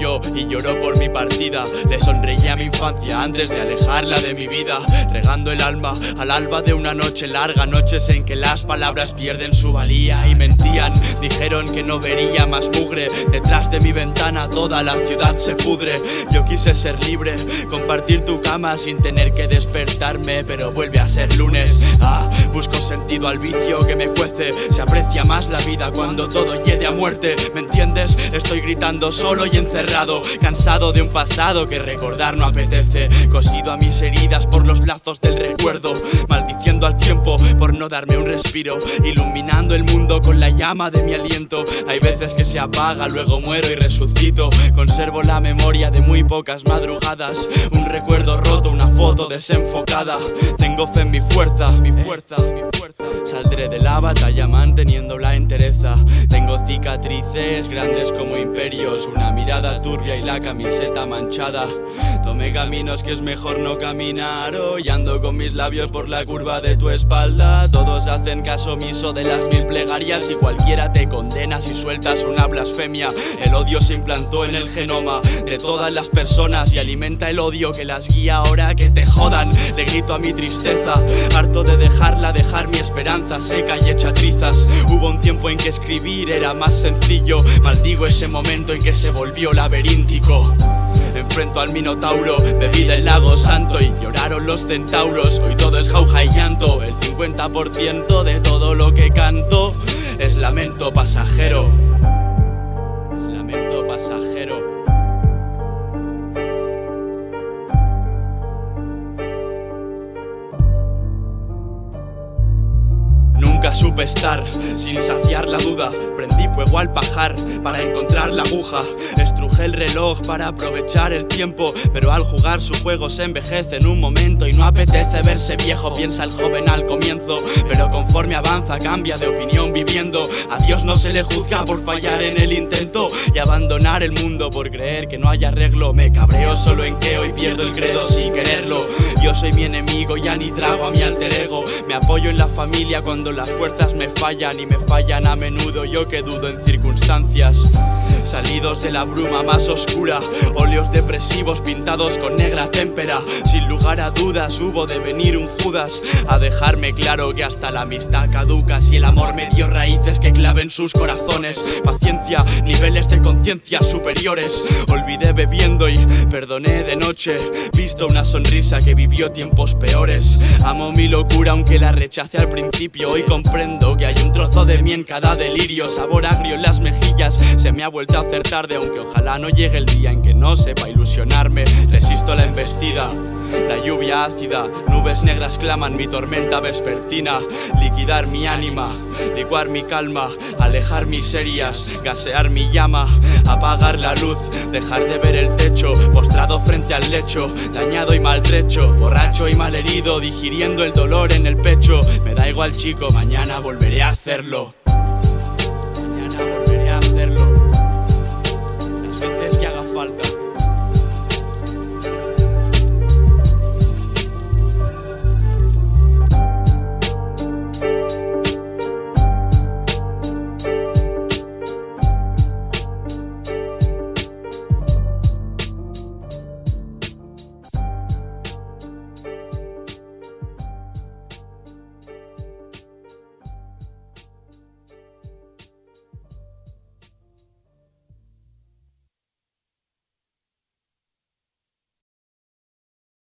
yo y lloró por mi partida. Le sonreí a mi infancia antes de alejarla de mi vida, regando el alma al alba de una noche larga, noches en que las palabras pierden su valía y mentían. Dijeron que no vería más mugre detrás de mi ventana, toda la ciudad se pudre. Yo quise ser libre, compartir tu cama sin tener que despertarme, pero vuelve a ser lunes. Ah, busco sentido al vicio que me cuece. Se aprecia más la vida cuando todo llegue a muerte. ¿Me entiendes? Estoy gritando solo y encerrado, cansado de un pasado que recordar no apetece. Cosido a mis heridas por los lazos del recuerdo, maldiciendo al tiempo por no darme un respiro, iluminando el mundo con la llama de mi aliento. Hay veces que se apaga, luego muero y resucito. Conservo la memoria de muy pocas madrugadas, un recuerdo roto, una foto desenfocada. Tengo fe en mi fuerza, mi fuerza, mi fuerza. Saldré de la batalla manteniendo la entereza. Tengo cicatrices grandes como imperios, una mirada turbia y la camiseta manchada. Tomé caminos que es mejor no caminar. Hoy ando con mis labios por la curva de tu espalda. Todos hacen caso omiso de las mil plegarias y cualquiera te condena si sueltas una blasfemia. El odio se implantó en el genoma de todas las personas y alimenta el odio que las guía ahora que te jodan. Le grito a mi tristeza, harto de dejarla, dejar mi esperanza seca y hecha trizas. Hubo un tiempo en que escribir era más sencillo. Maldigo ese momento en que se volvió laberíntico. Enfrento al minotauro, bebí del lago santo y lloraron los centauros. Hoy todo es jauja y llanto, el 50% de todo lo que canto es lamento pasajero. Es lamento pasajero. Nunca supe estar sin saciar la duda. Prendí fuego al pajar para encontrar la aguja. Estrujé el reloj para aprovechar el tiempo. Pero al jugar su juego se envejece en un momento y no apetece verse viejo. Piensa el joven al comienzo, pero conforme avanza cambia de opinión viviendo. A Dios no se le juzga por fallar en el intento y abandonar el mundo por creer que no hay arreglo. Me cabreo solo en que hoy pierdo el credo sin quererlo. Yo soy mi enemigo, ya ni trago a mi alter ego. Me apoyo en la familia cuando las fuerzas me fallan y me fallan a menudo. Yo que dudo circunstancias. Salidos de la bruma más oscura, óleos depresivos pintados con negra témpera. Sin lugar a dudas hubo de venir un Judas a dejarme claro que hasta la amistad caduca. Si el amor me dio raíces que claven sus corazones, paciencia, niveles de conciencia superiores. Olvidé bebiendo y perdoné de noche, visto una sonrisa que vivió tiempos peores. Amo mi locura aunque la rechace al principio. Hoy comprendo que hay un trozo de mí en cada delirio, sabor agrio en las mejillas. Se me ha vuelto a hacer tarde, aunque ojalá no llegue el día en que no sepa ilusionarme. Resisto la embestida. La lluvia ácida, nubes negras claman mi tormenta vespertina. Liquidar mi ánima, licuar mi calma, alejar miserias, gasear mi llama, apagar la luz, dejar de ver el techo, postrado frente al lecho, dañado y maltrecho, borracho y malherido, digiriendo el dolor en el pecho. Me da igual chico, mañana volveré a hacerlo. falta.